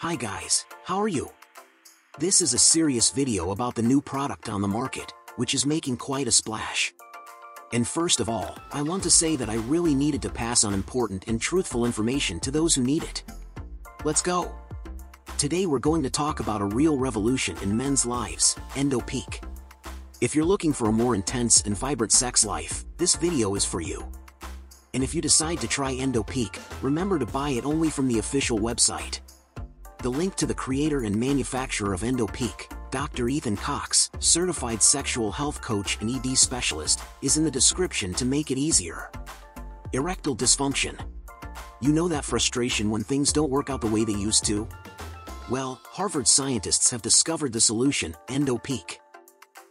Hi guys, how are you? This is a serious video about the new product on the market, which is making quite a splash. And first of all, I want to say that I really needed to pass on important and truthful information to those who need it. Let's go! Today we're going to talk about a real revolution in men's lives, EndoPeak. If you're looking for a more intense and vibrant sex life, this video is for you. And if you decide to try EndoPeak, remember to buy it only from the official website. The link to the creator and manufacturer of EndoPeak, Dr. Ethan Cox, certified sexual health coach and ED specialist, is in the description to make it easier. Erectile dysfunction. You know that frustration when things don't work out the way they used to? Well, Harvard scientists have discovered the solution, EndoPeak.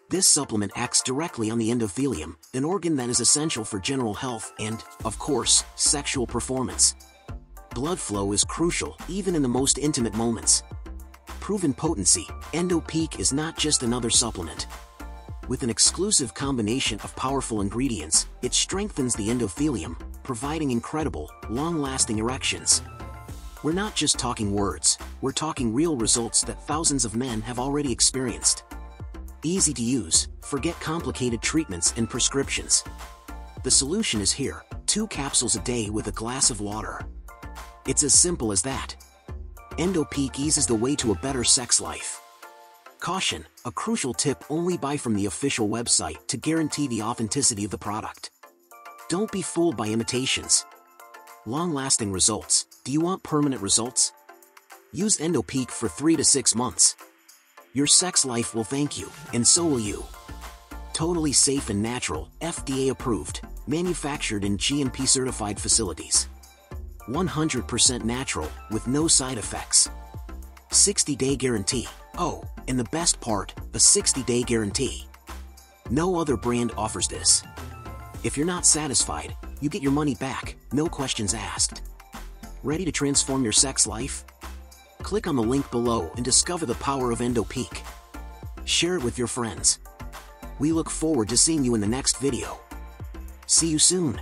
This supplement acts directly on the endothelium, an organ that is essential for general health and, of course, sexual performance. Blood flow is crucial, even in the most intimate moments. Proven potency, EndoPeak is not just another supplement. With an exclusive combination of powerful ingredients, it strengthens the endothelium, providing incredible, long-lasting erections. We're not just talking words, we're talking real results that thousands of men have already experienced. Easy to use, forget complicated treatments and prescriptions. The solution is here, two capsules a day with a glass of water. It's as simple as that. EndoPeak eases the way to a better sex life. Caution, a crucial tip only buy from the official website to guarantee the authenticity of the product. Don't be fooled by imitations. Long-lasting results. Do you want permanent results? Use EndoPeak for 3 to 6 months. Your sex life will thank you, and so will you. Totally safe and natural, FDA approved, manufactured in GMP certified facilities. 100% natural, with no side effects. 60-day guarantee. Oh, and the best part, a 60-day guarantee. No other brand offers this. If you're not satisfied, you get your money back, no questions asked. Ready to transform your sex life? Click on the link below and discover the power of EndoPeak. Share it with your friends. We look forward to seeing you in the next video. See you soon.